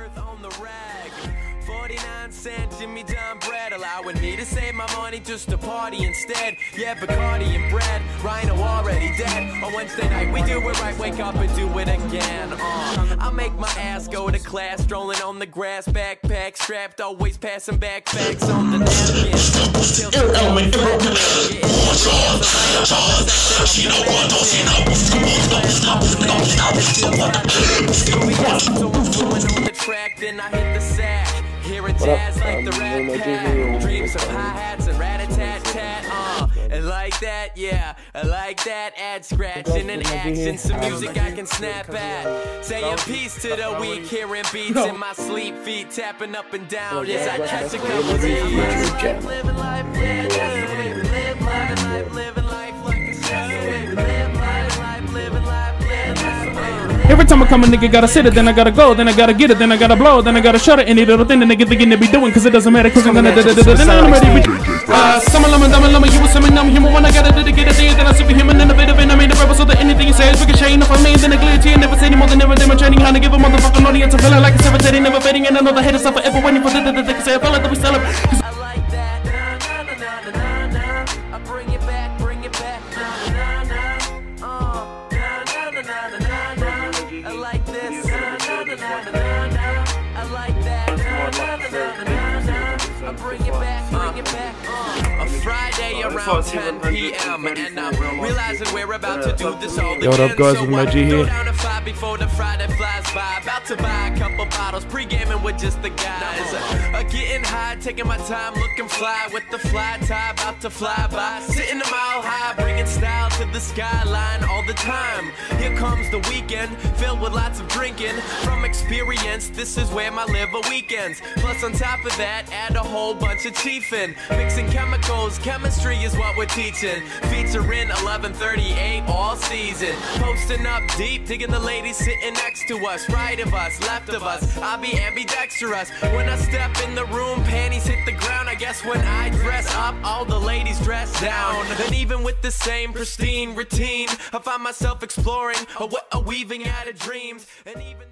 earth on the rag. 49 cent Jimmy John bread allowing me to save my money just to party instead. Yeah, Bacardi and bread, Rhino already dead. On Wednesday night we do it right, wake up and do it again. Uh, I make my ass go to class, strolling on the grass, backpack strapped, always passing back facts on the napkin. Till element, on the track, then I hit the sack. Hearing jazz like the rat pack. Dreams of hi-hats and rat-a-tat-tat. Uh, and like that, yeah, I like that. Add scratching and action, some music I can snap at. Saying peace to the weak, hearing beats in my sleep, feet tapping up and down as I catch a couple of Every time I come, a nigga gotta sit it, then I gotta go, then I gotta get it, then I gotta blow, then I gotta shut it. Any little thing the nigga thinking to be doing, cause it doesn't matter, cause I'm gonna do it. Then I'm ready. Uh, summer lama, dama lama, you was summon, I'm human when I gotta dedicate a day, then I super human, and a bit of it, I made a rebel, so that anything you say is ricocheting off of me, then I glitch and never say any more than never demonstrating how to give a motherfucking audience a feeling like it's irritating, never fading, and I know the haters are forever waiting for the, the, the, the, say I feel like that we sell A Friday around 10 p.m. and I'm realizing we're about to do this all Yo, what up, guys? With my G here. down to five before the Friday flies by. About to buy a couple bottles, pre-gaming with just the guys. Getting high, taking my time, looking fly with the fly tie, about to fly by. Sitting a mile high, bringing style to the skyline all the time. Here comes the weekend, filled with lots of drinking. From experience, this is where my liver weekends. Plus, on top of that, add a whole bunch of chiefin'. Mixing chemicals, chemistry is what we're teaching. Featuring 1138 all season. Posting up deep, digging the ladies sitting next to us, right of us, left of us. I'll be ambidextrous. When I step in the room, panties hit the ground. I guess when I dress up, all the ladies dress down. And even with the same pristine routine, I find myself exploring uh, a, a uh, weaving out of dreams. And even